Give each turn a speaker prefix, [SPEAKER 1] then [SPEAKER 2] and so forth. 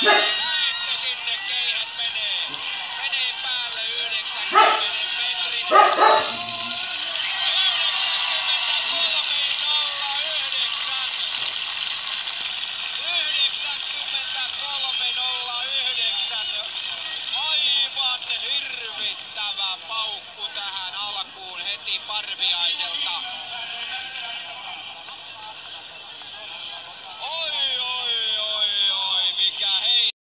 [SPEAKER 1] Yeah.